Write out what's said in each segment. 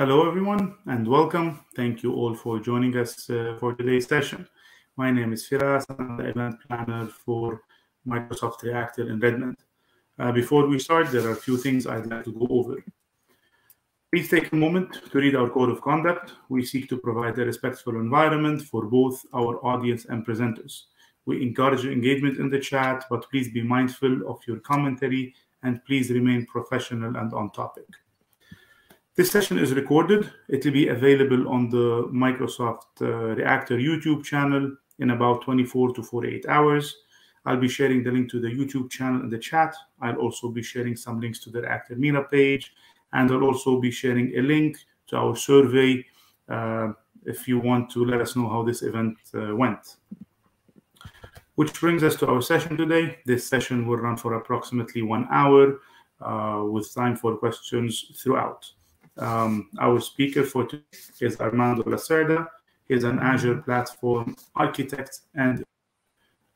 Hello, everyone, and welcome. Thank you all for joining us uh, for today's session. My name is Firas, and I'm the event planner for Microsoft Reactor in Redmond. Uh, before we start, there are a few things I'd like to go over. Please take a moment to read our code of conduct. We seek to provide a respectful environment for both our audience and presenters. We encourage engagement in the chat, but please be mindful of your commentary and please remain professional and on topic. This session is recorded. It will be available on the Microsoft uh, Reactor YouTube channel in about 24 to 48 hours. I'll be sharing the link to the YouTube channel in the chat. I'll also be sharing some links to the Reactor Meetup page, and I'll also be sharing a link to our survey uh, if you want to let us know how this event uh, went. Which brings us to our session today. This session will run for approximately one hour uh, with time for questions throughout. Um, our speaker for today is Armando Lacerda. He's an Azure platform architect, and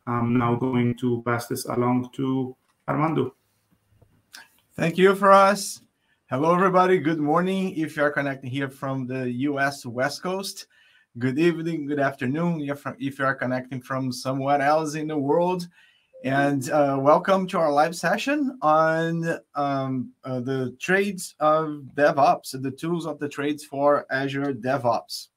I'm now going to pass this along to Armando. Thank you Firas. Hello, everybody. Good morning. If you are connecting here from the US West Coast, good evening, good afternoon. If you are connecting from somewhere else in the world, and uh, welcome to our live session on um, uh, the trades of DevOps, the tools of the trades for Azure DevOps.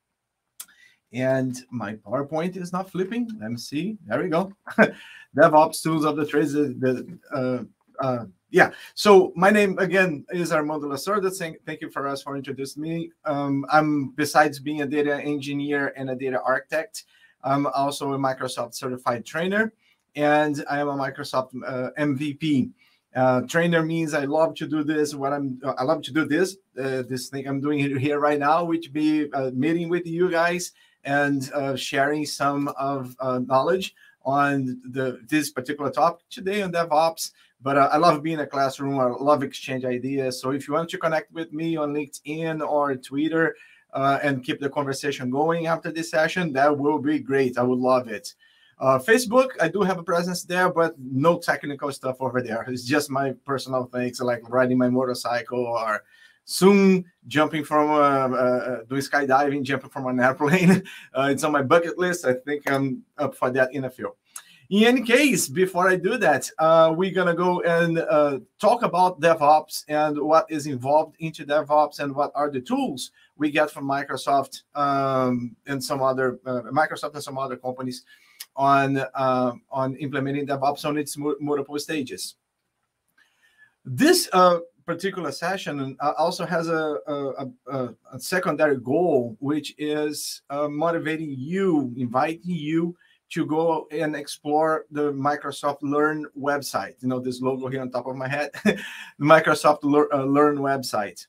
And my PowerPoint is not flipping. Let me see. There we go. DevOps tools of the trades. The, uh, uh, yeah. So my name again is Armando Lacerda. Thank you Firas for introducing me. Um, I'm besides being a data engineer and a data architect, I'm also a Microsoft certified trainer and I am a Microsoft uh, MVP. Uh, trainer means I love to do this. What I'm, I love to do this, uh, this thing I'm doing here right now, which be uh, meeting with you guys and uh, sharing some of uh, knowledge on the this particular topic today on DevOps. But I love being in a classroom. I love exchange ideas. So if you want to connect with me on LinkedIn or Twitter and keep the conversation going after this session, that will be great. I would love it. Uh, Facebook, I do have a presence there, but no technical stuff over there. It's just my personal things, like riding my motorcycle or soon jumping from uh, uh, doing skydiving, jumping from an airplane. Uh, it's on my bucket list. I think I'm up for that in a few. In any case, before I do that, uh, we're gonna go and uh, talk about DevOps and what is involved into DevOps and what are the tools we get from Microsoft um, and some other uh, Microsoft and some other companies on uh, on implementing DevOps on its multiple stages. This uh, particular session uh, also has a, a, a, a, secondary goal, which is uh, motivating you, inviting you to go and explore the Microsoft Learn website. You know, this logo here on top of my head, Microsoft uh, Learn website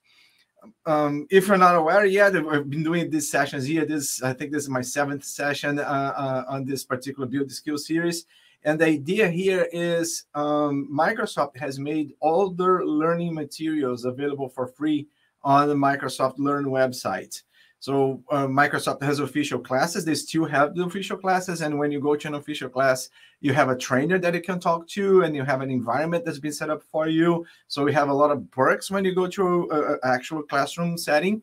um, if you're not aware yet, I've been doing these sessions here. This I think this is my seventh session uh, uh, on this particular build skill series. And the idea here is um, Microsoft has made all their learning materials available for free on the Microsoft Learn website. So uh, Microsoft has official classes. They still have the official classes, and when you go to an official class, you have a trainer that you can talk to, and you have an environment that's been set up for you. So we have a lot of perks when you go to an actual classroom setting.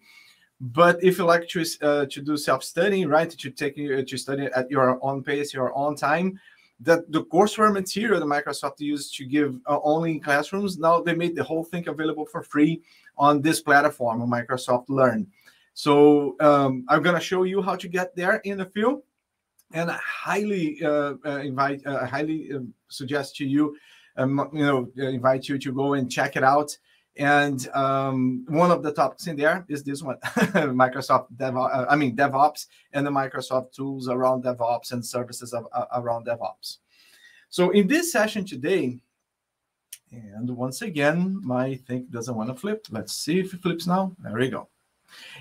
But if you like to uh, to do self study, right, to take uh, to study at your own pace, your own time, that the courseware material that Microsoft used to give uh, only in classrooms, now they made the whole thing available for free on this platform, Microsoft Learn. So um, I'm going to show you how to get there in a few. And I highly uh, uh, invite, uh, highly um, suggest to you, um, you know, invite you to go and check it out. And um, one of the topics in there is this one, Microsoft Dev, uh, I mean DevOps and the Microsoft tools around DevOps and services of, uh, around DevOps. So in this session today, and once again, my thing doesn't want to flip. Let's see if it flips now. There we go.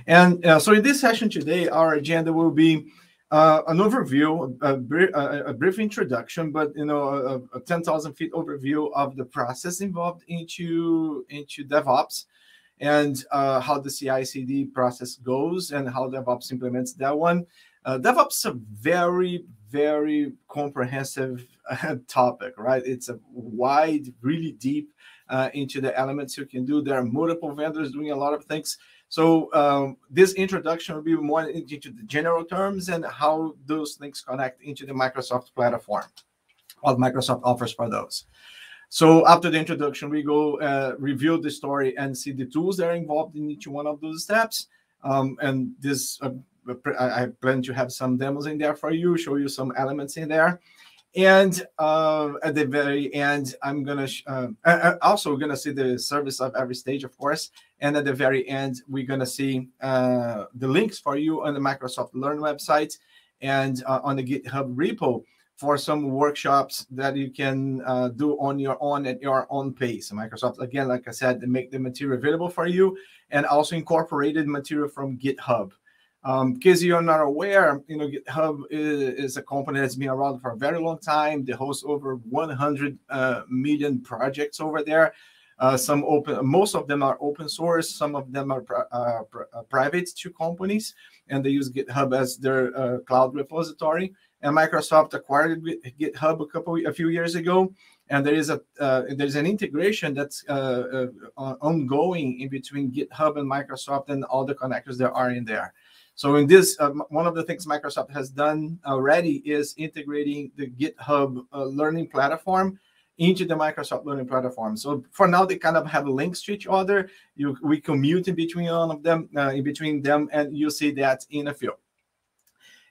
And uh, so in this session today, our agenda will be uh, an overview, a, a, a, brief introduction, but you know, a, a 10,000 feet overview of the process involved into into DevOps and uh, how the CI/CD process goes and how DevOps implements that one. Uh, DevOps is a very, very comprehensive uh, topic, right? It's a wide, really deep uh, into the elements you can do. There are multiple vendors doing a lot of things. So um, this introduction will be more into the general terms and how those things connect into the Microsoft platform, what Microsoft offers for those. So after the introduction, we go uh, review the story and see the tools that are involved in each one of those steps. Um, and this, uh, I plan to have some demos in there for you, show you some elements in there. And uh, at the very end, I'm gonna uh, also gonna see the service of every stage, of course. And at the very end, we're gonna see uh, the links for you on the Microsoft Learn website and uh, on the GitHub repo for some workshops that you can uh, do on your own at your own pace. Microsoft, again, like I said, they make the material available for you and also incorporated material from GitHub. Um, because you're not aware, you know, GitHub is, is, a company that's been around for a very long time. They host over 100 uh, million projects over there. Uh, some open, most of them are open source. Some of them are uh, uh, private to companies, and they use GitHub as their uh, cloud repository. And Microsoft acquired GitHub a couple, a few years ago, and there is a uh, there's an integration that's ongoing in between GitHub and Microsoft and all the connectors that are in there. So in this, uh, one of the things Microsoft has done already is integrating the GitHub uh, learning platform into the Microsoft learning platform. So for now, they kind of have links to each other. You we commute in between all of them, uh, in between them, and you see that in a few.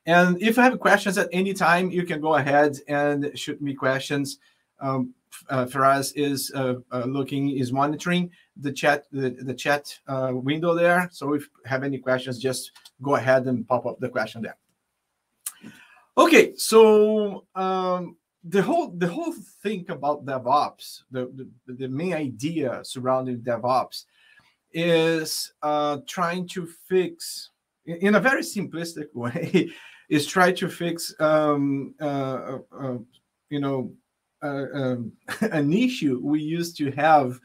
And if you have questions at any time, you can go ahead and shoot me questions. Um, uh, Firas is uh, uh, looking, is monitoring the chat, the, the chat uh, window there. So if you have any questions, just go ahead and pop up the question there. Okay, so um, the whole the whole thing about DevOps, the, the, the main idea surrounding DevOps is uh, trying to fix, in a very simplistic way, is try to fix, um, uh, uh, uh you know, uh, um, an issue we used to have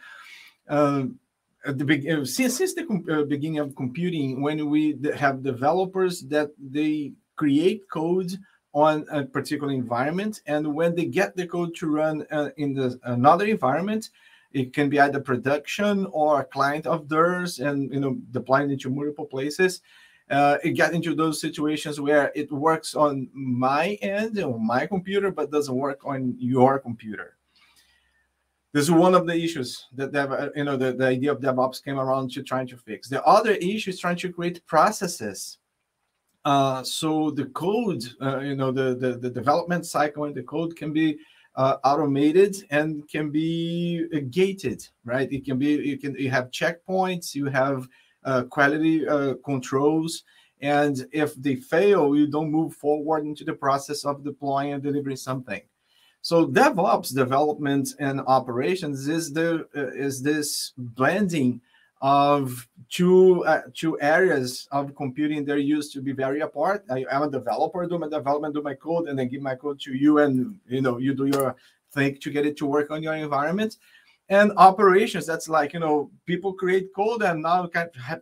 at the since, since the uh, beginning of computing, when we have developers that they create code on a particular environment, and when they get the code to run uh, in the, another environment, it can be either production or a client of theirs, and you know deploying it to multiple places. Uh, it got into those situations where it works on my end on my computer, but doesn't work on your computer this is one of the issues that Dev, uh, you know the, the idea of DevOps came around to trying to fix. The other issue is trying to create processes. Uh, so the code, uh, you know, the, the, the development cycle and the code can be uh, automated and can be uh, gated, right? It can be you can you have checkpoints, you have uh, quality controls, and if they fail, you don't move forward into the process of deploying and delivering something. So DevOps development and operations is the uh, is this blending of two uh, two areas of computing they're used to be very apart. I, am a developer, do my development, do my code, and then give my code to you, and you know you do your thing to get it to work on your environment. And operations, that's like you know people create code and now of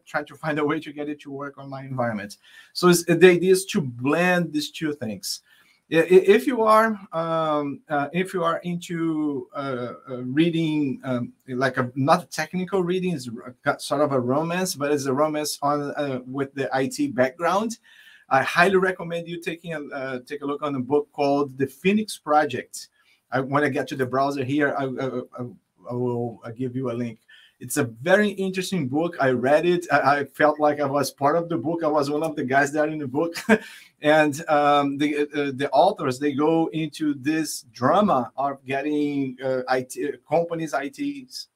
trying to find a way to get it to work on my environment. So the idea is to blend these two things if you are um, uh, if you are into uh, uh, reading um, like a not technical reading is sort of a romance but it's a romance on uh, with the IT background I highly recommend you taking a uh, take a look on a book called the Phoenix Project. I, when I get to the browser here I, I, I will give you a link it's a very interesting book. I read it. I, I, felt like I was part of the book. I was one of the guys there in the book. and um, the uh, the authors they go into this drama of getting uh, IT companies, IT's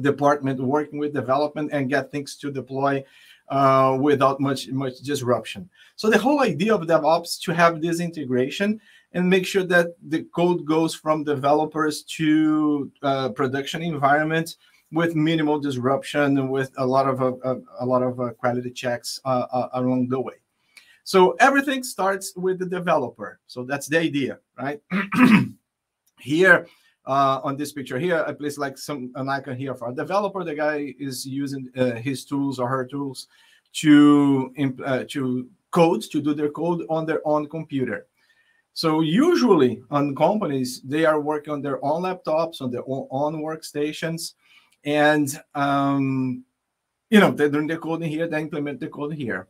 department working with development and get things to deploy uh, without much much disruption. So the whole idea of DevOps to have this integration and make sure that the code goes from developers to uh, production environment with minimal disruption and with a lot of uh, uh, a lot of uh, quality checks uh, along the way. So everything starts with the developer. So that's the idea, right? here on this picture here, I place like some an icon here for a developer. The guy is using his tools or her tools to to code to do their code on their own computer. So usually on companies, they are working on their own laptops, on their own workstations, and um, you know, they're doing the coding here, they implement the code here.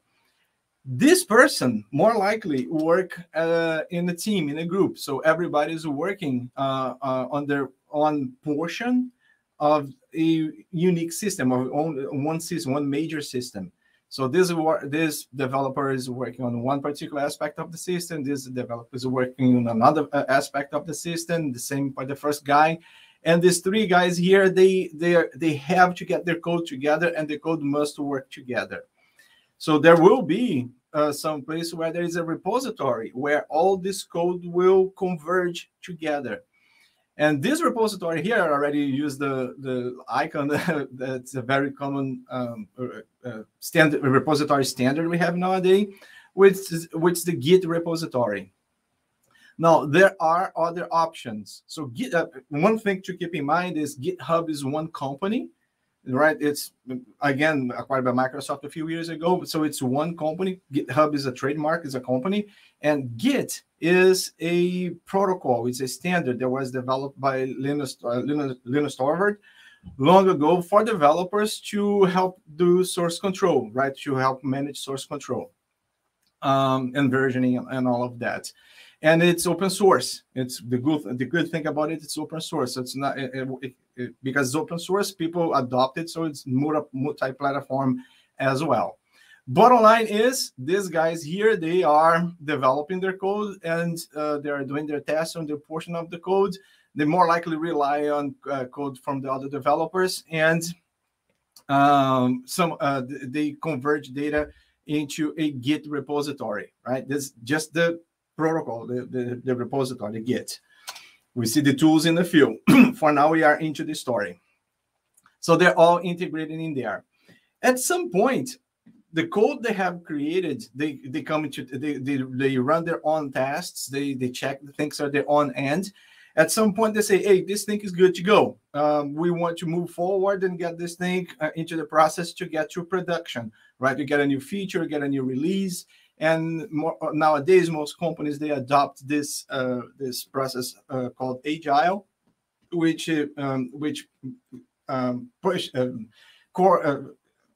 This person more likely work uh, in a team, in a group. So everybody's working uh, uh, on their own portion of a unique system of one system, one major system. So this is this developer is working on one particular aspect of the system. This developer is working on another uh, aspect of the system. The same for the first guy, and these three guys here, they they are, they have to get their code together, and the code must work together. So there will be uh, some place where there is a repository where all this code will converge together. And this repository here I already used the, the icon that's a very common um, uh, uh, standard repository standard we have nowadays, which is, which is the Git repository. Now there are other options. So Git, uh, one thing to keep in mind is GitHub is one company, right? It's again acquired by Microsoft a few years ago, so it's one company. GitHub is a trademark, is a company, and Git is a protocol. It's a standard that was developed by Linus uh, Linus, Linus Torvald long ago for developers to help do source control, right? To help manage source control um, and versioning and all of that and it's open source. It's the good the good thing about it. It's open source. It's not it, it, it, because it's open source. People adopt it, so it's more multi-platform as well. Bottom line is, these guys here they are developing their code and uh, they are doing their tests on their portion of the code. They more likely rely on uh, code from the other developers and um, some uh, they converge data into a Git repository. Right. This just the protocol, the, the, the repository, Git. We see the tools in the field. For now, we are into the story. So they're all integrated in there. At some point, the code they have created, they, they come into they, they, they run their own tests, they, they check the things are their own end. At some point, they say, hey, this thing is good to go. Um, we want to move forward and get this thing uh, into the process to get to production, right? To get a new feature, get a new release, and more, nowadays most companies they adopt this uh, this process uh, called agile which um, which um, push um, core uh,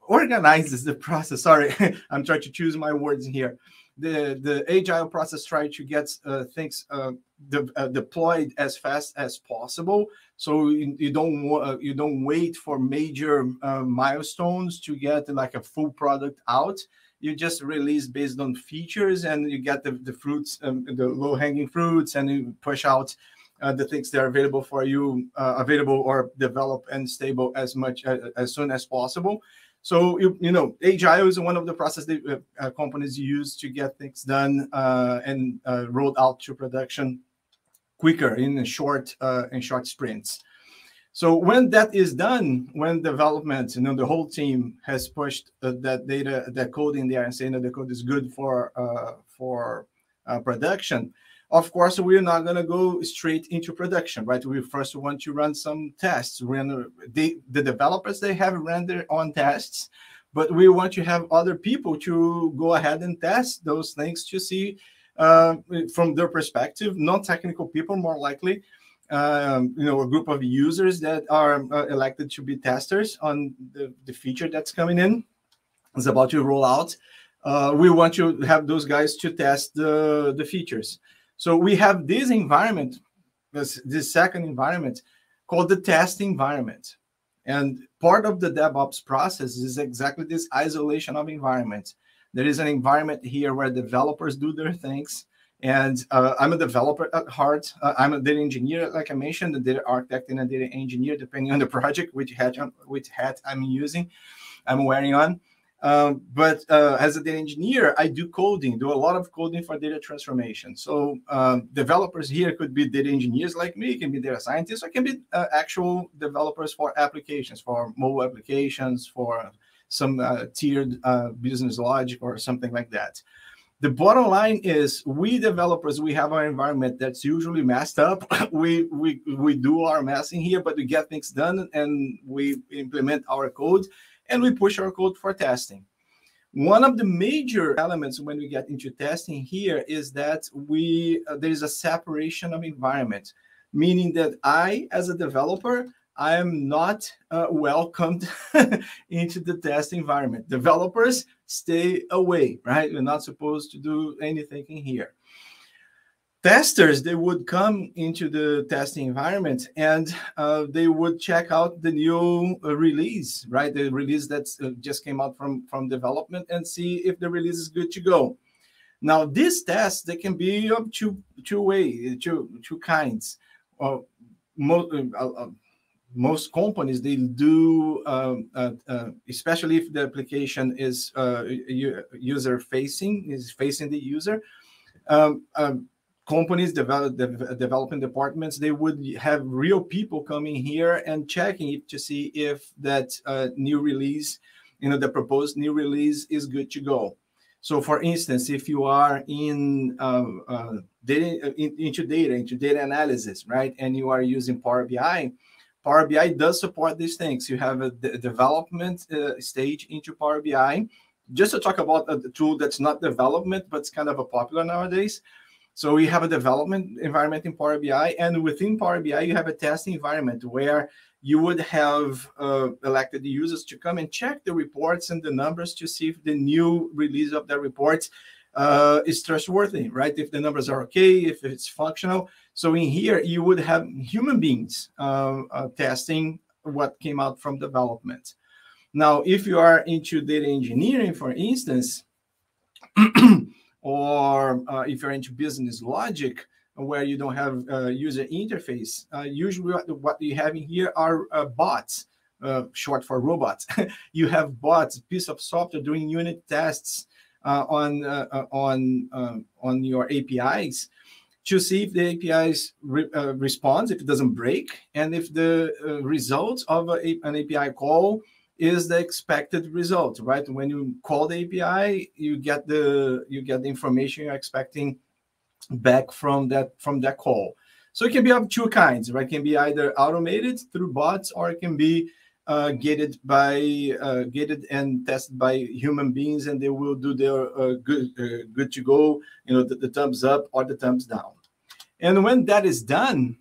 organizes the process. Sorry i'm trying to choose my words here. The the agile process try to get uh, things uh, de- uh, deployed as fast as possible. So you, you don't you don't wait for major milestones to get like a full product out you just release based on features and you get the, the fruits, um, the low hanging fruits, and you push out uh, the things that are available for you, uh, available or develop and stable as much as, uh, as soon as possible. So you, you know, agile is one of the process that uh, uh companies use to get things done and rolled out to production quicker in short in short sprints. So when that is done, when development, you know, the whole team has pushed uh, that data, that code in there, and saying that the code is good for uh, for uh, production, of course, we're not going to go straight into production, right? We first want to run some tests. Run the the developers they have run their own tests, but we want to have other people to go ahead and test those things to see uh, from their perspective, non-technical people more likely um, you know a group of users that are uh, elected to be testers on the, the feature that's coming in. Is about to roll out. Uh, we want to have those guys to test the, the features. So we have this environment this, this second environment called the test environment. And part of the devops process is exactly this isolation of environments. There is an environment here where developers do their things and uh, I'm a developer at heart. Uh, I'm a data engineer, like I mentioned, a data architect and a data engineer, depending on the project, which hat, which hat I'm using, I'm wearing on. Um, but uh, as a data engineer, I do coding, do a lot of coding for data transformation. So um, developers here could be data engineers like me, can be data scientists, or can be uh, actual developers for applications, for mobile applications, for some uh, tiered uh, business logic or something like that the bottom line is we developers we have our environment that's usually messed up. We we we do our messing here but we get things done and we implement our code and we push our code for testing. One of the major elements when we get into testing here is that we uh, there is a separation of environment meaning that i as a developer I am not uh, welcomed into the test environment. Developers stay away, right? We're not supposed to do anything in here. Testers, they would come into the testing environment and uh, they would check out the new uh, release, right? The release that uh, just came out from, from development and see if the release is good to go. Now, these tests, they can be of two, two ways, two, two kinds. Uh, most, uh, most companies they do um, uh, uh, especially if the application is uh, user facing is facing the user um, um, companies develop de developing departments they would have real people coming here and checking it to see if that uh, new release you know the proposed new release is good to go. So for instance if you are in um, uh, data in, into data into data analysis right and you are using power bi Power BI does support these things. You have a development uh, stage into Power BI. Just to talk about a tool that's not development, but it's kind of a popular nowadays. So we have a development environment in Power BI, and within Power BI, you have a testing environment where you would have uh, elected users to come and check the reports and the numbers to see if the new release of the reports uh, is trustworthy, right? If the numbers are okay, if it's functional. So in here, you would have human beings uh, uh, testing what came out from development. Now, if you are into data engineering, for instance, or uh, if you're into business logic, where you don't have uh, user interface, uh, usually what, you have in here are uh, bots, short for robots. you have bots, piece of software doing unit tests on on on your APIs to see if the APIs re, uh, responds, if it doesn't break, and if the uh, result of a, an API call is the expected result, right? When you call the API, you get the you get the information you're expecting back from that from that call. So it can be of two kinds, right? It can be either automated through bots or it can be uh, gated by uh, gated and tested by human beings, and they will do their uh, good uh, good to go, you know, the, the thumbs up or the thumbs down. And when that is done,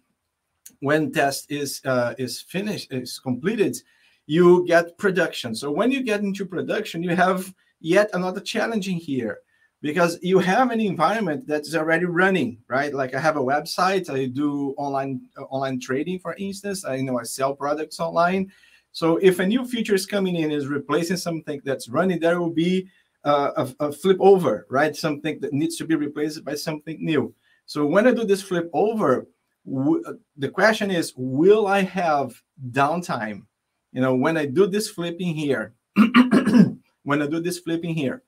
when test is uh, is finished, is completed, you get production. So when you get into production, you have yet another challenge in here because you have an environment that's already running, right? Like I have a website, I do online uh, online trading, for instance. I you know I sell products online. So if a new feature is coming in is replacing something that's running, there will be uh, a, a flip over, right? Something that needs to be replaced by something new. So when I do this flip over, the question is, will I have downtime? You know, when I do this flipping here, when I do this flipping here,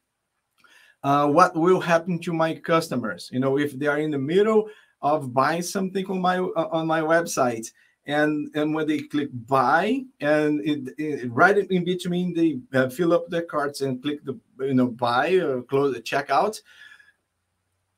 uh, what will happen to my customers? You know, if they are in the middle of buying something on my uh, on my website, and and when they click buy, and it, it, right in between they uh, fill up their carts and click the you know buy or close the checkout,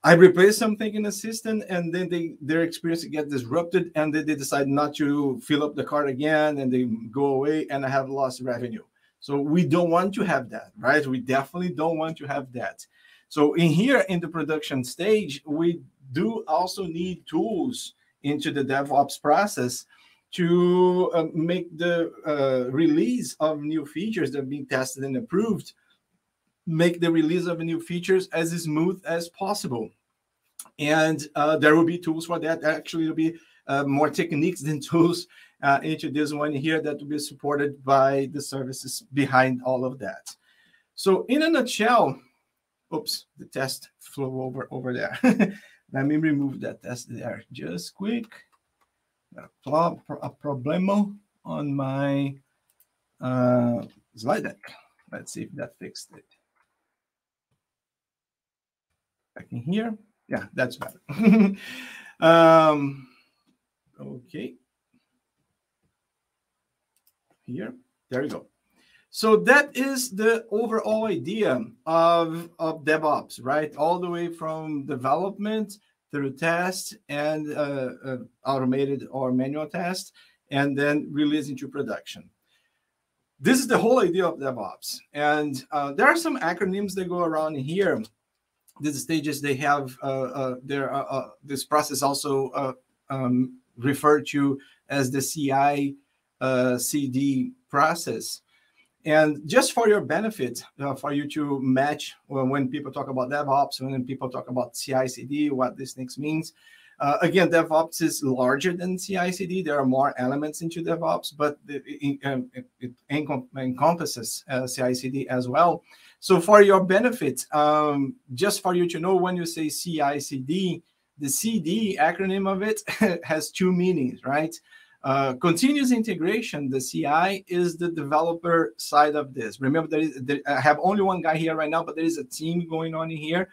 I replace something in the system, and then they their experience get disrupted, and then they decide not to fill up the cart again, and they go away, and I have lost revenue. So we don't want to have that, right? We definitely don't want to have that. So in here in the production stage, we do also need tools into the DevOps process to uh, make the uh, release of new features that are being tested and approved make the release of new features as smooth as possible. And uh, there will be tools for that. Actually, there will be uh, more techniques than tools uh, into this one here that will be supported by the services behind all of that. So in a nutshell, oops, the test flew over over there. Let me remove that test there just quick. A, a problemo on my uh, slide deck. Let's see if that fixed it in here. Yeah, that's better. um, okay. Here, there you go. So that is the overall idea of, of DevOps, right? All the way from development through test and uh, uh, automated or manual test, and then release into production. This is the whole idea of DevOps. And uh, there are some acronyms that go around here these stages they have uh, uh, there uh, this process also um, referred to as the CI CD process. And just for your benefit, uh, for you to match well, when people talk about DevOps, when people talk about CI/CD, what this next means. Uh, again, DevOps is larger than CI/CD. There are more elements into DevOps, but it, it, it encompasses uh, CI/CD as well. So, for your benefit, um, just for you to know, when you say CI/CD, the CD acronym of it has two meanings, right? Uh, continuous integration, the CI, is the developer side of this. Remember, there is, there, I have only one guy here right now, but there is a team going on in here.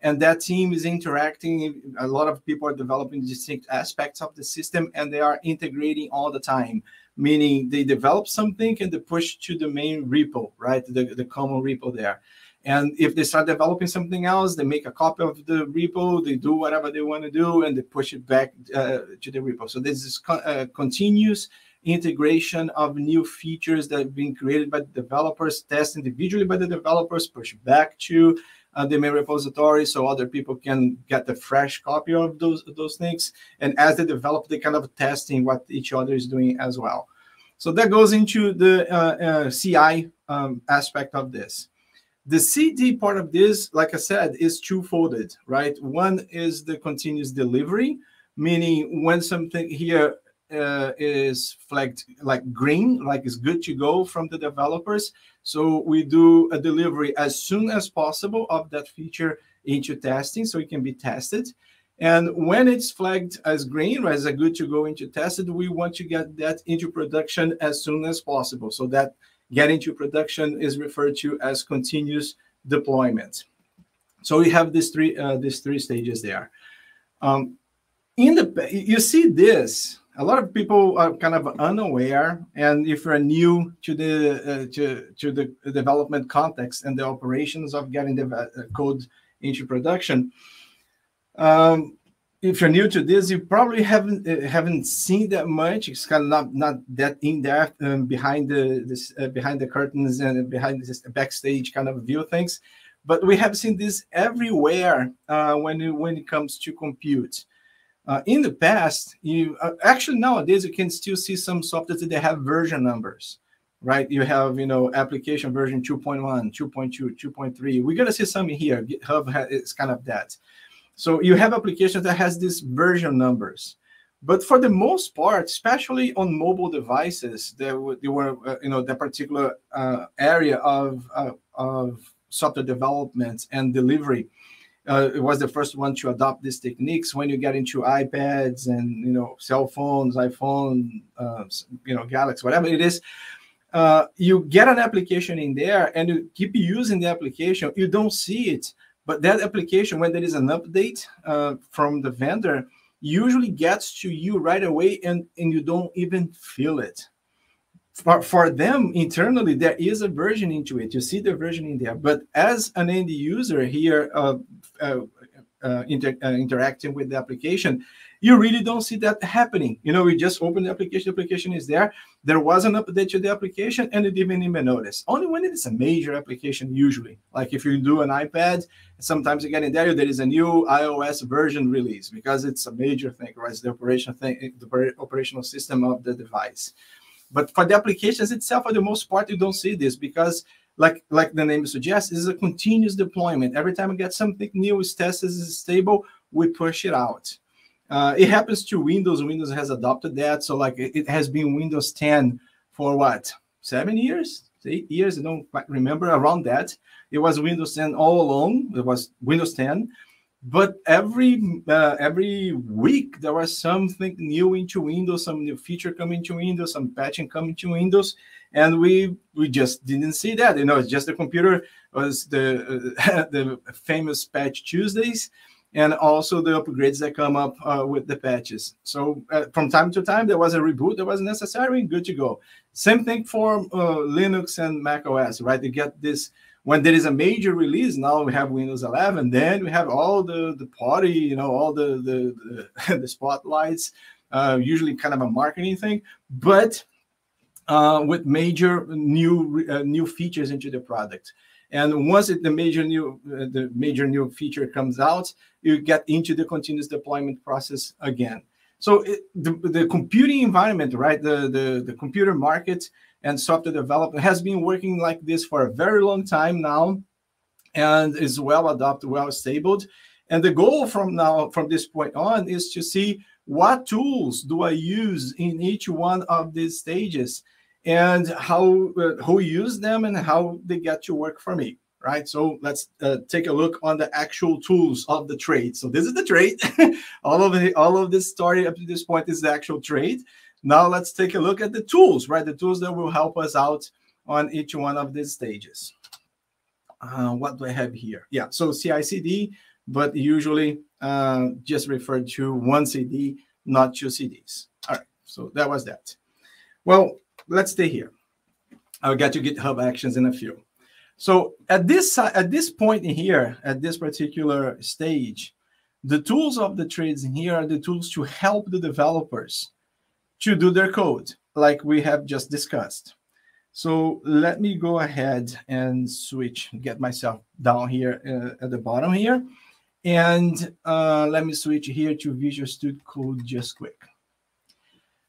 And that team is interacting. A lot of people are developing distinct aspects of the system and they are integrating all the time, meaning they develop something and they push to the main repo, right? The, the common repo there. And if they start developing something else, they make a copy of the repo, they do whatever they want to do, and they push it back uh, to the repo. So this is co- uh, continuous integration of new features that have been created by the developers, tested individually by the developers, push back to the main repository so other people can get the fresh copy of those those things. And as they develop, they kind of testing what each other is doing as well. So that goes into the uh, uh, CI um, aspect of this. The CD part of this, like I said, is two-folded, right? One is the continuous delivery, meaning when something here uh, is flagged like green, like it's good to go from the developers. So we do a delivery as soon as possible of that feature into testing so it can be tested. And when it's flagged as green, as a good to go into tested, we want to get that into production as soon as possible so that getting to production is referred to as continuous deployment. So we have these three uh, these three stages there. Um, in the you see this, a lot of people are kind of unaware, and if you're new to the uh, to to the development context and the operations of getting the uh, code into production. Um, if you're new to this, you probably haven't uh, haven't seen that much. It's kind of not not that in depth um, behind the this uh, behind the curtains and behind this backstage kind of view things. But we have seen this everywhere uh, when it, when it comes to compute. Uh, in the past, you uh, actually nowadays you can still see some software that they have version numbers, right? You have you know application version 2.1, 2.2, 2.3. We're gonna see some here. GitHub is kind of that. So you have applications that has these version numbers. But for the most part, especially on mobile devices, there were, uh, you know, that particular uh, area of, uh, of software development and delivery. Uh, it was the first one to adopt these techniques. When you get into iPads and you know cell phones, iPhone, uh, you know Galaxy, whatever it is, uh, you get an application in there and you keep using the application. You don't see it but that application, when there is an update uh, from the vendor, usually gets to you right away and, and you don't even feel it. For, for them internally, there is a version into it. You see the version in there. But as an end user here, uh, uh, uh, uh, interacting with the application, you really don't see that happening. You know, we just open the application, the application is there. There was an update to the application and you didn't even notice. Only when it is a major application, usually. Like if you do an iPad, sometimes you get in there, there is a new iOS version release because it's a major thing, right? It's the operational thing, the operational system of the device. But for the applications itself, for the most part, you don't see this because like like the name suggests, is a continuous deployment. Every time we get something new, is tested, is stable, we push it out. Uh, it happens to Windows. Windows has adopted that. So like it, it, has been Windows 10 for what seven years, eight years. I don't remember around that. It was Windows 10 all along. It was Windows 10, but every uh, every week there was something new into Windows, some new feature coming to Windows, some patching coming to Windows, and we we just didn't see that. You know, it's just the computer was the uh, the famous patch Tuesdays and also the upgrades that come up uh, with the patches. So uh, from time to time, there was a reboot that was necessary, and good to go. Same thing for uh, Linux and Mac OS, right? You get this when there is a major release. Now we have Windows 11, then we have all the the party, you know, all the the the, the spotlights. Uh, usually, kind of a marketing thing, but uh, with major new uh, new features into the product. And once it, the major new uh, the major new feature comes out, you get into the continuous deployment process again. So it, the, the computing environment, right? The, the, the computer market and software development has been working like this for a very long time now and is well adopted, well stable. And the goal from now, from this point on, is to see what tools do I use in each one of these stages and how uh, who use them and how they get to work for me right? So let's uh, take a look on the actual tools of the trade. So this is the trade. All of the all of this story up to this point is the actual trade now let's take a look at the tools right the tools that will help us out on each one of these stages uh, what do i have here yeah so CI/CD but usually uh, just referred to one CD, not two CDs. All right, so that was that. Well, let's stay here. I'll get to GitHub Actions in a few. So at this at this point in here, at this particular stage, the tools of the trades in here are the tools to help the developers to do their code, like we have just discussed. So let me go ahead and switch, get myself down here uh, at the bottom here. And uh, let me switch here to Visual Studio Code just quick.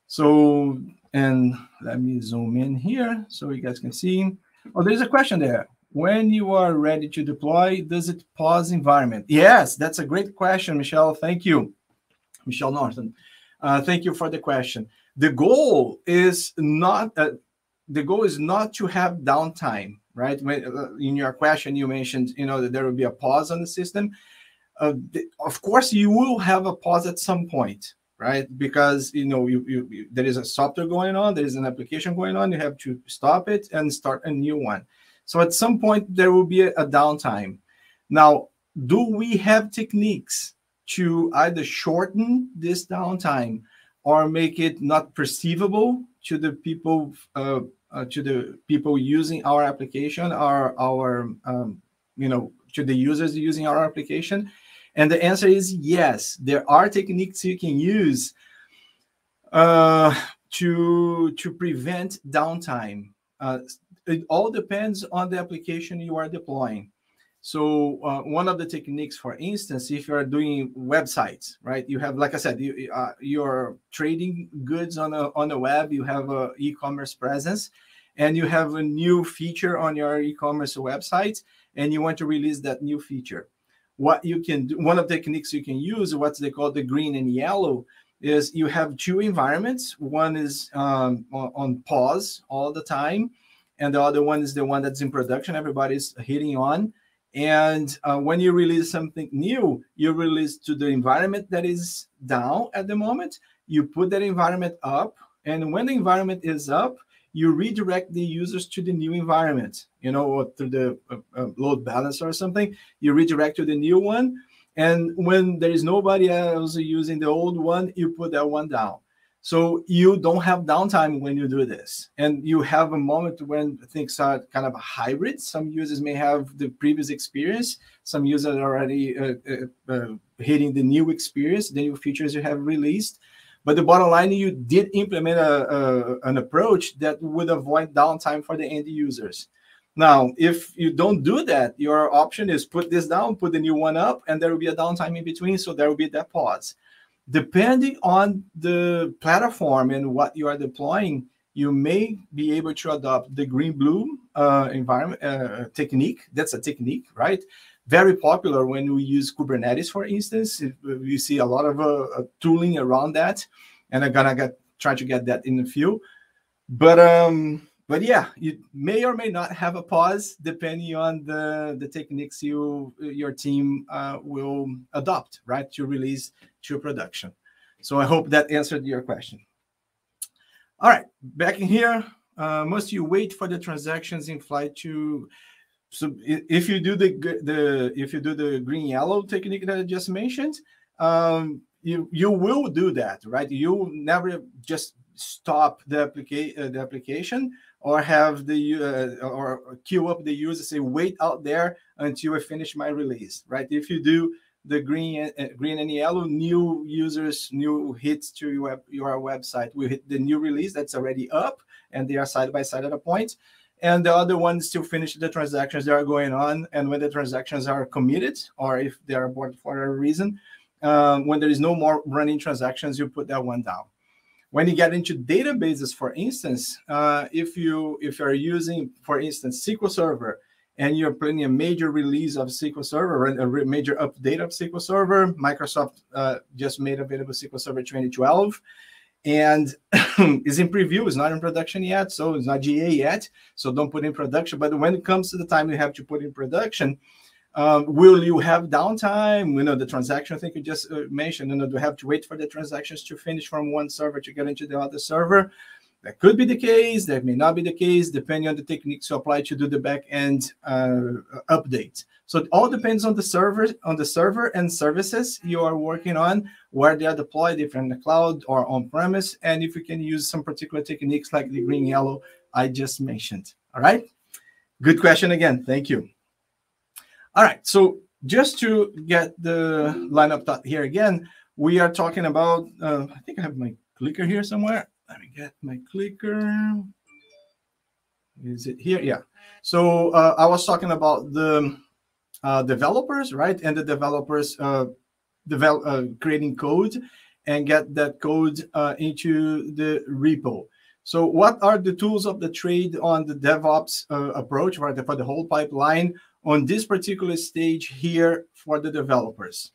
So, and let me zoom in here so you guys can see. Oh, there's a question there. When you are ready to deploy, does it pause environment? Yes, that's a great question, Michelle. Thank you, Michelle Norton. Uh, thank you for the question. The goal is not uh, the goal is not to have downtime, right? When, uh, in your question, you mentioned you know that there will be a pause on the system uh, of course you will have a pause at some point right because you know you, you, you, there is a software going on there is an application going on you have to stop it and start a new one so at some point there will be a, a downtime now do we have techniques to either shorten this downtime or make it not perceivable to the people uh, uh, to the people using our application or our um, you know to the users using our application and the answer is yes. There are techniques you can use uh, to to prevent downtime. Uh, it all depends on the application you are deploying. So uh, one of the techniques, for instance, if you are doing websites, right? You have, like I said, you, uh, you're trading goods on a on the web. You have a e-commerce presence, and you have a new feature on your e-commerce website, and you want to release that new feature what you can do, one of the techniques you can use, what they call the green and yellow, is you have two environments. One is um, on pause all the time, and the other one is the one that's in production. Everybody's hitting on. And uh, when you release something new, you release to the environment that is down at the moment. You put that environment up, and when the environment is up, you redirect the users to the new environment, you know, or through the uh, uh, load balancer or something. You redirect to the new one. And when there is nobody else using the old one, you put that one down. So you don't have downtime when you do this. And you have a moment when things are kind of a hybrid. Some users may have the previous experience, some users are already uh, uh, uh, hitting the new experience, the new features you have released. But the bottom line, you did implement a, a, an approach that would avoid downtime for the end users. Now, if you don't do that, your option is put this down, put the new one up, and there will be a downtime in between. So there will be that pause. Depending on the platform and what you are deploying, you may be able to adopt the green blue uh, environment uh, technique. That's a technique, right? very popular when we use Kubernetes, for instance. You see a lot of uh, uh, tooling around that, and I'm gonna get try to get that in a few. But um, but yeah, you may or may not have a pause depending on the the techniques you your team uh, will adopt, right, to release to production. So I hope that answered your question. All right, back in here. Uh, must you wait for the transactions in flight to so if you do the the if you do the green yellow technique that I just mentioned, um, you you will do that, right? You never just stop the application uh, the application or have the uh, or queue up the user say wait out there until I finish my release, right? If you do the green uh, green and yellow new users new hits to your your website we hit the new release that's already up and they are side by side at a point and the other ones to finish the transactions that are going on. And when the transactions are committed, or if they are aborted for a reason, um, when there is no more running transactions, you put that one down. When you get into databases, for instance, uh, if you if you're using, for instance, SQL Server, and you're planning a major release of SQL Server, and a major update of SQL Server, Microsoft uh, just made available SQL Server 2012 and is in preview. It's not in production yet, so it's not GA yet. So don't put in production. But when it comes to the time you have to put in production, um, will you have downtime? You know, the transaction I think you just uh, mentioned. You know, do you have to wait for the transactions to finish from one server to get into the other server? That could be the case. That may not be the case, depending on the techniques you apply to do the back end uh, update. So it all depends on the server, on the server and services you are working on, where they are deployed, if in the cloud or on premise, and if you can use some particular techniques like the green yellow I just mentioned. All right. Good question again. Thank you. All right. So just to get the lineup thought here again, we are talking about. Uh, I think I have my clicker here somewhere. Let me get my clicker. Is it here? Yeah. So uh, I was talking about the uh, developers, right? And the developers uh, develop uh, creating code and get that code uh, into the repo. So, what are the tools of the trade on the DevOps uh, approach, right, for the whole pipeline on this particular stage here for the developers?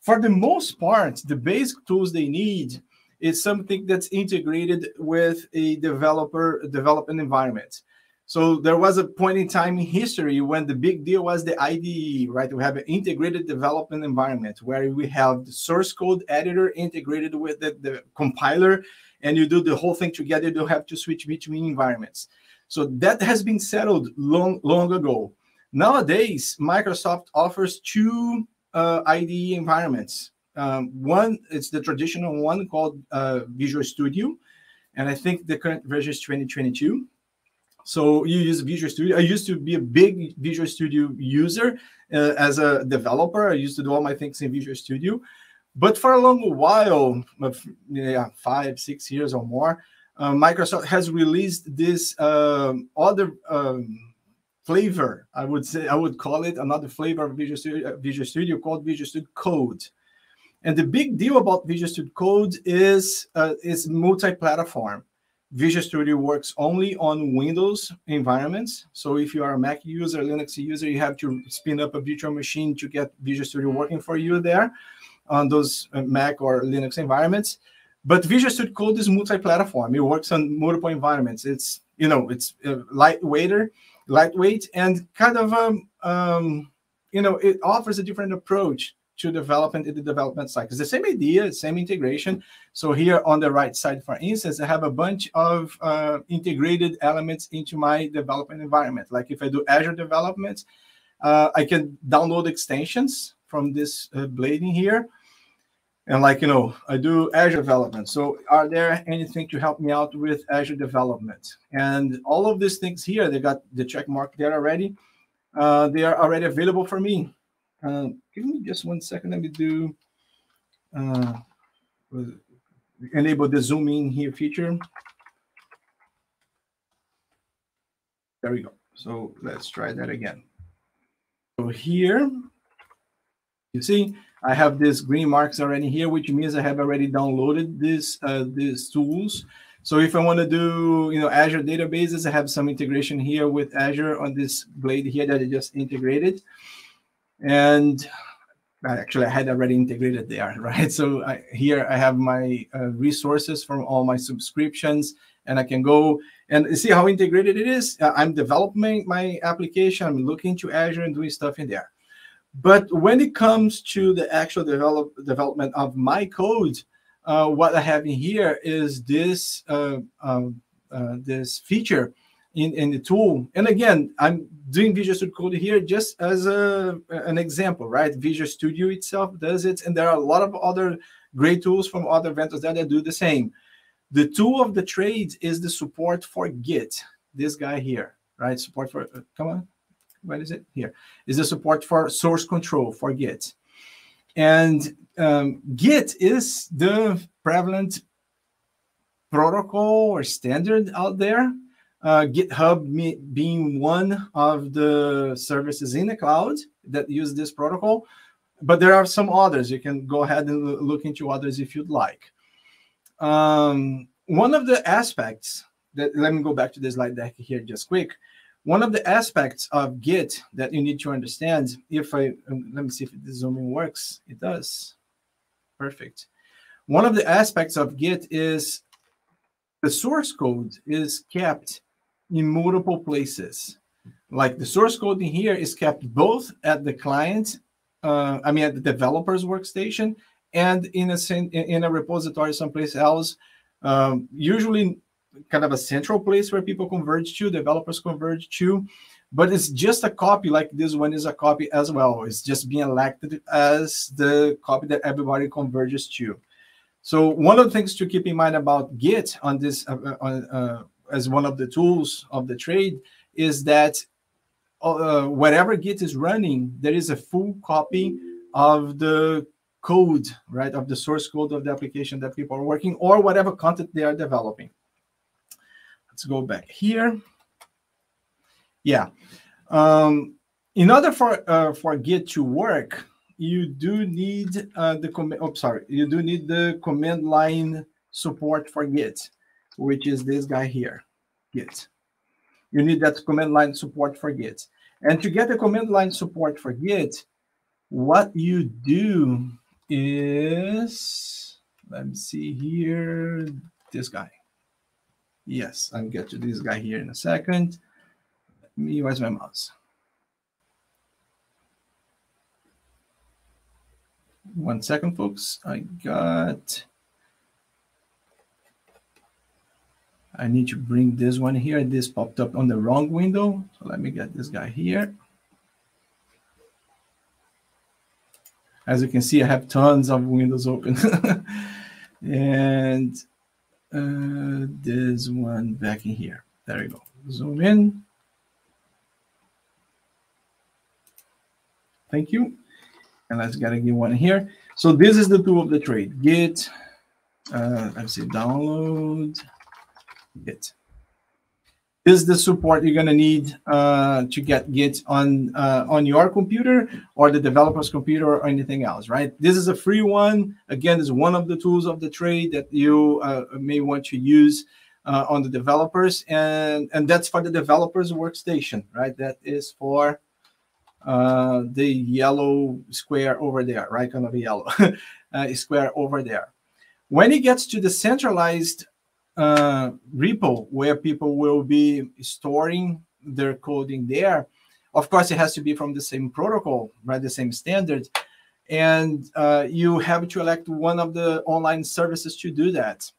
For the most part, the basic tools they need is something that's integrated with a developer development environment. So there was a point in time in history when the big deal was the IDE, right? We have an integrated development environment where we have the source code editor integrated with the, the compiler, and you do the whole thing together. You don't have to switch between environments. So that has been settled long, long ago. Nowadays, Microsoft offers two uh, IDE environments. Um, one, it's the traditional one called uh, Visual Studio, and I think the current version is 2022 so you use Visual Studio. I used to be a big Visual Studio user uh, as a developer. I used to do all my things in Visual Studio. But for a long while, yeah, five, six years or more, uh, Microsoft has released this um, other um, flavor. I would say I would call it another flavor of Visual Studio, uh, Visual Studio called Visual Studio Code. And the big deal about Visual Studio Code is uh, is multi-platform. Visual Studio works only on Windows environments. So if you are a Mac user, Linux user, you have to spin up a virtual machine to get Visual Studio working for you there on those uh, Mac or Linux environments. But Visual Studio Code is multi-platform. It works on multiple environments. It's you know it's uh, lightweighter, lightweight, and kind of um, um, you know it offers a different approach to development in the development cycle. It's the same idea, same integration. So here on the right side, for instance, I have a bunch of uh, integrated elements into my development environment. Like if I do Azure development, uh, I can download extensions from this uh, blading here. And like, you know, I do Azure development. So are there anything to help me out with Azure development? And all of these things here, they got the check mark there already. Uh, they are already available for me. Uh, give me just one second. Let me do uh, enable the zoom in here feature. There we go. So let's try that again. So here, you see, I have these green marks already here, which means I have already downloaded this uh, these tools. So if I want to do, you know, Azure databases, I have some integration here with Azure on this blade here that I just integrated and actually I had already integrated there, right? So I, here I have my uh, resources from all my subscriptions, and I can go and see how integrated it is. Uh, I'm developing my application. I'm looking to Azure and doing stuff in there. But when it comes to the actual develop, development of my code, uh, what I have in here is this uh, um, uh, this feature in, in the tool. And again, I'm doing Visual Studio Code here just as a, an example, right? Visual Studio itself does it, and there are a lot of other great tools from other vendors that, do the same. The tool of the trades is the support for Git. This guy here, right? Support for, uh, come on, what is it? Here is the support for source control for Git. And um, Git is the prevalent protocol or standard out there uh, GitHub being one of the services in the cloud that use this protocol. but there are some others. You can go ahead and look into others if you'd like. Um, one of the aspects that let me go back to this slide deck here just quick. One of the aspects of Git that you need to understand, if I um, let me see if the zooming works, it does. Perfect. One of the aspects of Git is the source code is kept in multiple places. Like the source code in here is kept both at the client, uh, I mean at the developer's workstation, and in a in a repository someplace else. Um, usually kind of a central place where people converge to, developers converge to, but it's just a copy like this one is a copy as well. It's just being elected as the copy that everybody converges to. So one of the things to keep in mind about Git on this uh, uh, uh as one of the tools of the trade is that uh, whatever Git is running, there is a full copy of the code, right, of the source code of the application that people are working or whatever content they are developing. Let's go back here. Yeah. Um, in order for uh, for Git to work, you do need uh, the command. Oh, sorry, you do need the command line support for Git, which is this guy here, Git. You need that command line support for Git. And to get the command line support for Git, what you do is, let me see here, this guy. Yes, I'll get to this guy here in a second. Let me, where's my mouse? One second, folks. I got, I need to bring this one here. This popped up on the wrong window. So let me get this guy here. As you can see, I have tons of windows open. and uh, this one back in here. There you go. Zoom in. Thank you. And let's get a new one here. So this is the tool of the trade. Git, uh, let's see, download, Git is the support you're going to need uh, to get Git on uh, on your computer or the developer's computer or anything else, right? This is a free one. Again, is one of the tools of the trade that you uh, may want to use uh, on the developers, and and that's for the developers workstation, right? That is for uh, the yellow square over there, right? Kind of yellow uh, square over there. When it gets to the centralized uh, repo where people will be storing their coding there. Of course, it has to be from the same protocol, right? The same standard. And uh, you have to elect one of the online services to do that.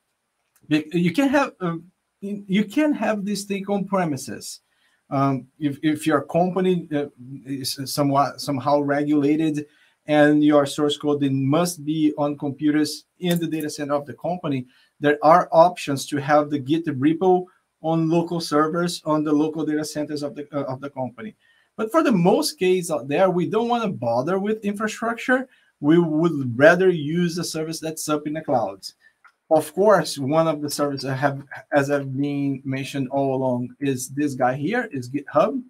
You can have uh, you can have this thing on premises. Um, if, if your company uh, is somewhat somehow regulated and your source code must be on computers in the data center of the company, there are options to have the Git repo on local servers on the local data centers of the uh, of the company. But for the most case out there, we don't want to bother with infrastructure. We would rather use a service that's up in the clouds. Of course, one of the services I have, as I've been mentioned all along, is this guy here, is GitHub,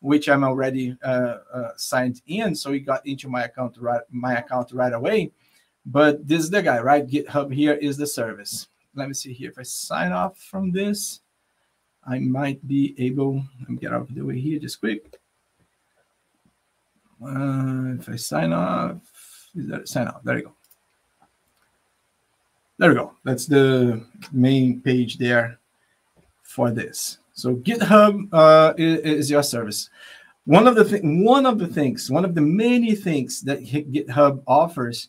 which I'm already uh, uh, signed in. So he got into my account right my account right away. But this is the guy, right? GitHub here is the service. Let me see here. If I sign off from this, I might be able, let me get out of the way here just quick. Uh, if I sign off, is that sign off? There you go. There we go. That's the main page there for this. So GitHub uh, is, is, your service. One of the th- one of the things, one of the many things that GitHub offers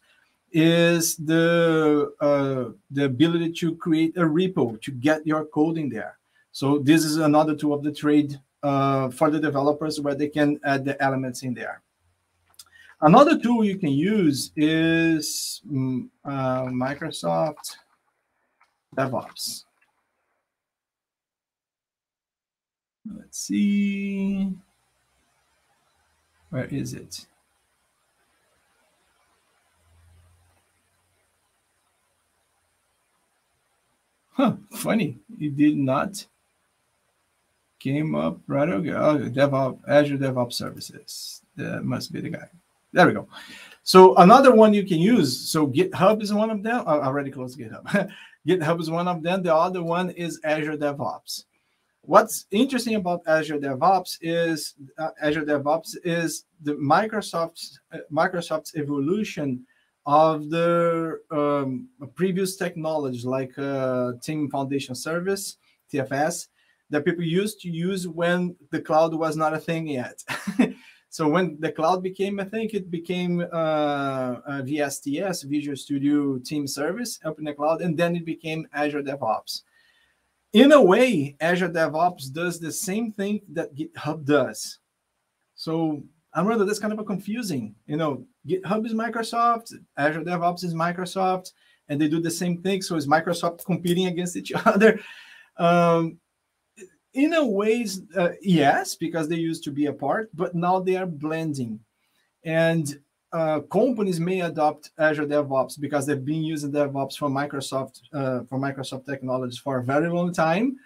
is the uh, the ability to create a repo to get your code in there. So this is another tool of the trade uh, for the developers where they can add the elements in there. Another tool you can use is mm, uh, Microsoft DevOps. Let's see. Where is it? Huh, funny. It did not came up right away. Oh, DevOps, Azure DevOps Services. That must be the guy. There we go. So another one you can use. So GitHub is one of them. I already closed GitHub. GitHub is one of them. The other one is Azure DevOps. What's interesting about Azure DevOps is uh, Azure DevOps is the Microsoft's uh, Microsoft's evolution of the um, previous technology like uh, Team Foundation Service (TFS) that people used to use when the cloud was not a thing yet. so when the cloud became a thing, it became uh, VSTS, Visual Studio Team Service, up in the cloud, and then it became Azure DevOps in a way, Azure DevOps does the same thing that GitHub does. So I remember that's kind of a confusing. You know, GitHub is Microsoft, Azure DevOps is Microsoft, and they do the same thing. So is Microsoft competing against each other? Um, in a ways, uh, yes, because they used to be apart, but now they are blending. And uh, companies may adopt Azure DevOps because they've been using DevOps for Microsoft uh, for Microsoft technologies for a very long time,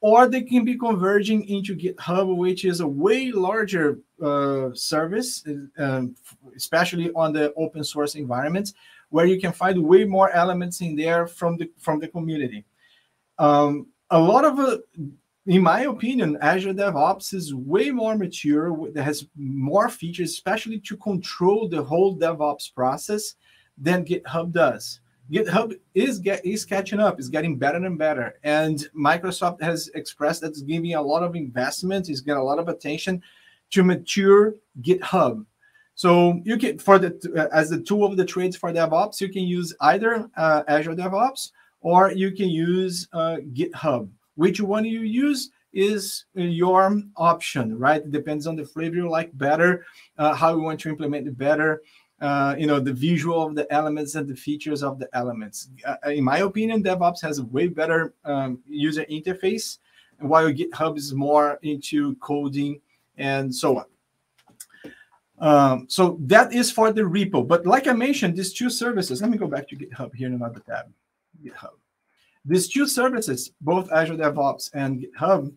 or they can be converging into GitHub, which is a way larger uh, service, um, especially on the open source environments, where you can find way more elements in there from the from the community. Um, a lot of uh, in my opinion, Azure DevOps is way more mature, that has more features, especially to control the whole DevOps process than GitHub does. GitHub is get, is catching up, is getting better and better. And Microsoft has expressed that it's giving a lot of investment, is getting a lot of attention to mature GitHub. So you can for the as the tool of the trades for DevOps, you can use either uh, Azure DevOps or you can use uh, GitHub. Which one you use is your option, right? It depends on the flavor you like better, uh, how you want to implement it better. Uh, you know the visual of the elements and the features of the elements. Uh, in my opinion, DevOps has a way better um, user interface, while GitHub is more into coding and so on. Um, so that is for the repo. But like I mentioned, these two services. Let me go back to GitHub here in another tab. GitHub. These two services, both Azure DevOps and GitHub,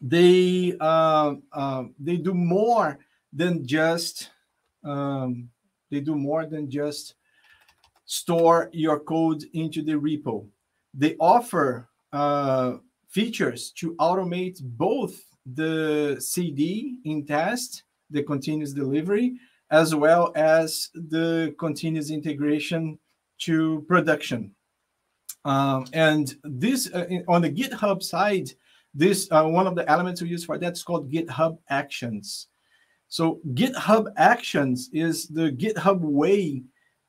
they uh, uh, they do more than just um, they do more than just store your code into the repo. They offer uh, features to automate both the CD in test, the continuous delivery, as well as the continuous integration to production. Um, and this uh, on the GitHub side, this uh, one of the elements we use for that's called GitHub Actions. So GitHub Actions is the GitHub way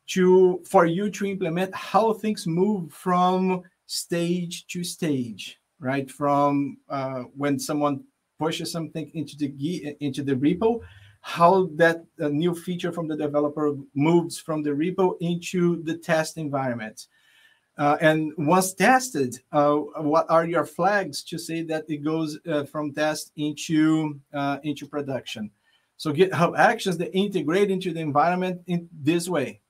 to for you to implement how things move from stage to stage, right? From uh, when someone pushes something into the into the repo, how that uh, new feature from the developer moves from the repo into the test environment. Uh, and once tested, uh, what are your flags to say that it goes uh, from test into uh, into production? So GitHub Actions they integrate into the environment in this way,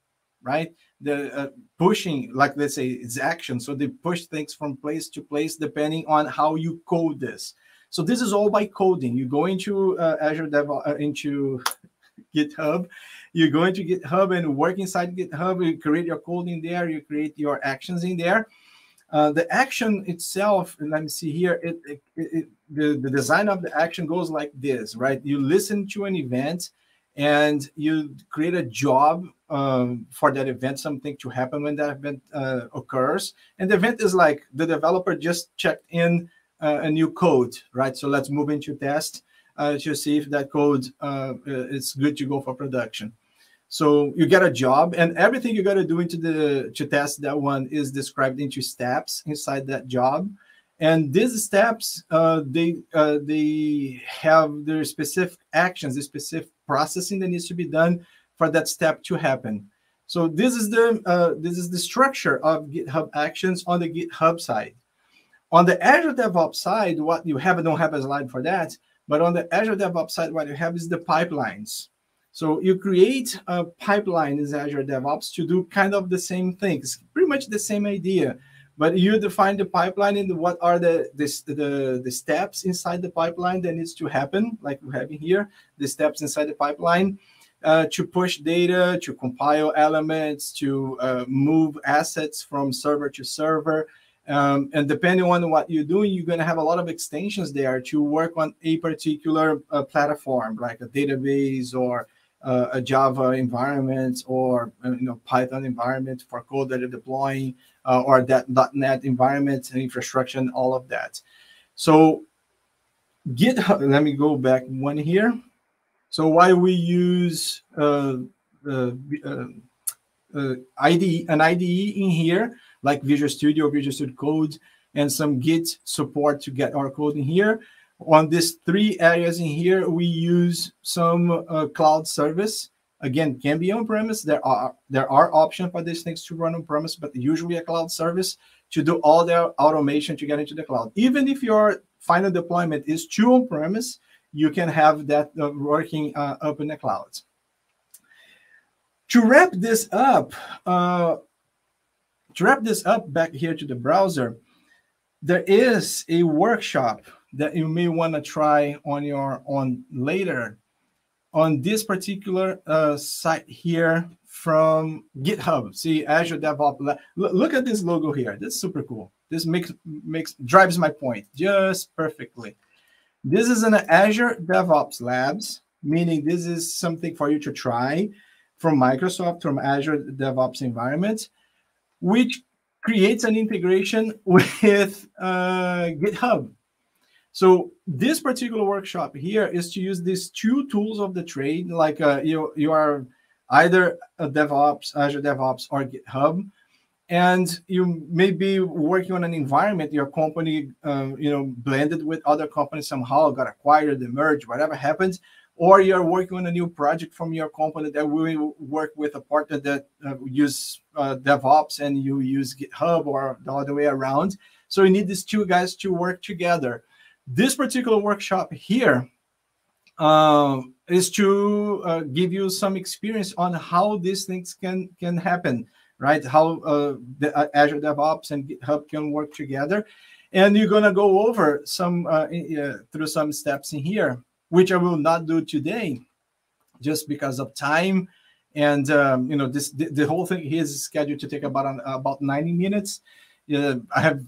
right? The uh, pushing, like let's say it's action, so they push things from place to place depending on how you code this. So this is all by coding. You go into uh, Azure Dev into GitHub. You go into GitHub and work inside GitHub. You create your code in there. You create your actions in there. Uh, the action itself, let me see here, it, it, it, the, the design of the action goes like this, right? You listen to an event and you create a job um, for that event, something to happen when that event uh, occurs. And the event is like the developer just checked in uh, a new code, right? So let's move into test uh, to see if that code uh, is good to go for production. So you get a job, and everything you got to do into the to test that one is described into steps inside that job. And these steps, uh, they uh, they have their specific actions, the specific processing that needs to be done for that step to happen. So this is the uh, this is the structure of GitHub Actions on the GitHub side. On the Azure DevOps side, what you have, I don't have a slide for that, but on the Azure DevOps side, what you have is the pipelines. So you create a pipeline in Azure DevOps to do kind of the same things, pretty much the same idea. But you define the pipeline and what are the, the, the, the steps inside the pipeline that needs to happen, like we have in here, the steps inside the pipeline. uh, to push data, to compile elements, to uh, move assets from server to server. Um, and depending on what you're doing, you're going to have a lot of extensions there to work on a particular uh, platform, like a database or uh, a Java environment or uh, you know Python environment for code that you're deploying, uh, or that .NET environment and infrastructure and all of that. So GitHub. Let me go back one here. So why we use uh, uh, uh, IDE, an IDE in here, like Visual Studio, Visual Studio Code, and some Git support to get our code in here. On these three areas in here, we use some uh, cloud service. Again, can be on-premise. There are there are options for these things to run on-premise, but usually a cloud service to do all their automation to get into the cloud. Even if your final deployment is to on-premise, you can have that uh, working uh, up in the cloud. To wrap this up, uh, to wrap this up back here to the browser, there is a workshop that you may want to try on your on later on this particular uh, site here from GitHub. See Azure DevOps. Look at this logo here. This is super cool. This makes makes drives my point just perfectly. This is an Azure DevOps Labs, meaning this is something for you to try from Microsoft, from Azure DevOps environment, which creates an integration with uh, GitHub. So this particular workshop here is to use these two tools of the trade, like uh, you you are either a DevOps, Azure DevOps, or GitHub, and you may be working on an environment your company, uh, you know, blended with other companies somehow, got acquired, merged, whatever happens, or you're working on a new project from your company that will work with a partner that uh, use uh, DevOps and you use GitHub or the other way around. So you need these two guys to work together. This particular workshop here um, is to uh, give you some experience on how these things can can happen, right? How uh, the uh, Azure DevOps and GitHub can work together, and you're gonna go over some uh, through some steps in here, which I will not do today, just because of time. And um, you know, this the, the, whole thing is scheduled to take about about 90 minutes. I have uh,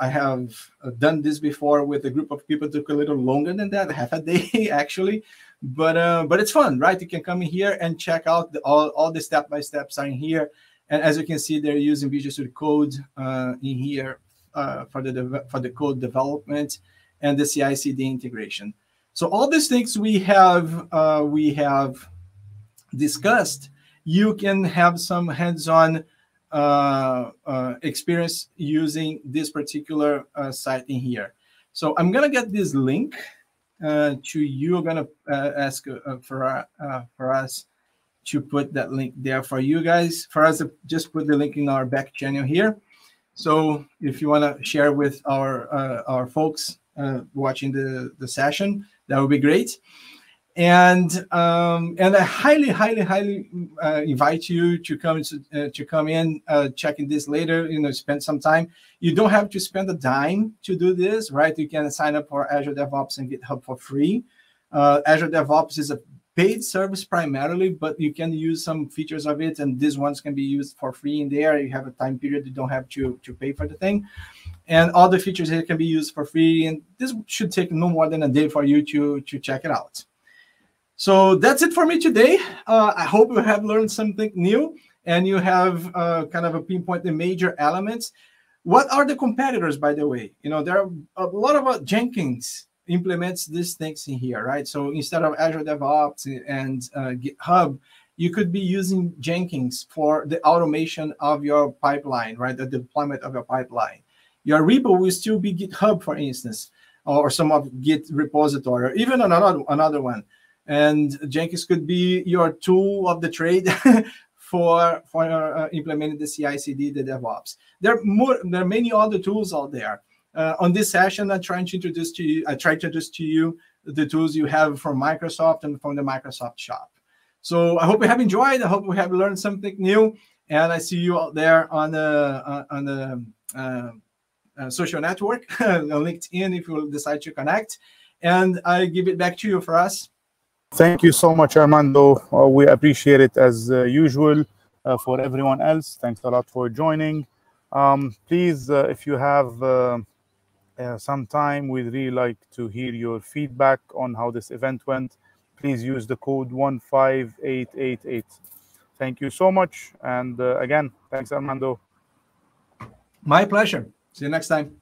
I have done this before with a group of people. It took a little longer than that, half a day actually, but uh, but it's fun, right? You can come in here and check out the, all all the step by steps are in here, and as you can see, they're using Visual Studio Code uh, in here uh, for the for the code development and the CI/CD integration. So all these things we have uh, we have discussed, you can have some hands-on uh, uh, Uh, uh, experience using this particular uh, site in here. So I'm gonna get this link uh, to you. I'm gonna ask for for us to put that link there for you guys. For us just put the link in our back channel here. So if you want to share with our uh, our folks uh, watching the the session, that would be great and um, and I highly, highly, highly uh, invite you to come to, uh, to come in, uh, checking this later. You know, spend some time. You don't have to spend a dime to do this, right? You can sign up for Azure DevOps and GitHub for free. Uh, Azure DevOps is a paid service primarily, but you can use some features of it, and these ones can be used for free in there. You have a time period; you don't have to to pay for the thing, and all the features here can be used for free. And this should take no more than a day for you to to check it out. So that's it for me today. Uh, I hope you have learned something new and you have uh, kind of a pinpoint the major elements. What are the competitors, by the way? You know, there are a lot of uh, Jenkins implements these things in here, right? So instead of Azure DevOps and uh, GitHub, you could be using Jenkins for the automation of your pipeline, right? The deployment of your pipeline. Your repo will still be GitHub, for instance, or some of Git repository, or even another another one and Jenkins could be your tool of the trade for for uh, implementing the CI/CD, the DevOps. There are more. There are many other tools out there. Uh, on this session, I'm trying to introduce to you. I try to introduce to you the tools you have from Microsoft and from the Microsoft Shop. So I hope you have enjoyed. I hope you have learned something new, and I see you out there on the uh, on the uh, uh, social network, on LinkedIn, if you decide to connect. And I give it back to you for us. Thank you so much, Armando. Uh, we appreciate it as uh, usual. Uh, for everyone else, thanks a lot for joining. Um, please, uh, if you have uh, uh, some time, we'd really like to hear your feedback on how this event went. Please use the code 15888. Thank you so much. And again, thanks, Armando. My pleasure. See you next time.